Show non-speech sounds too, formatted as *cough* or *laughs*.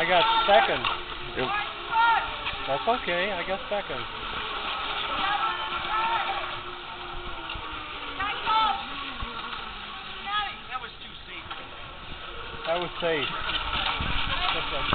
I got second. It- That's okay. I got second. That was too safe. That was *laughs*